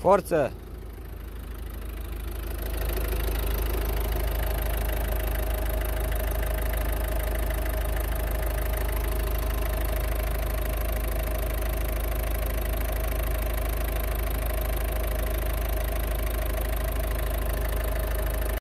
Forță!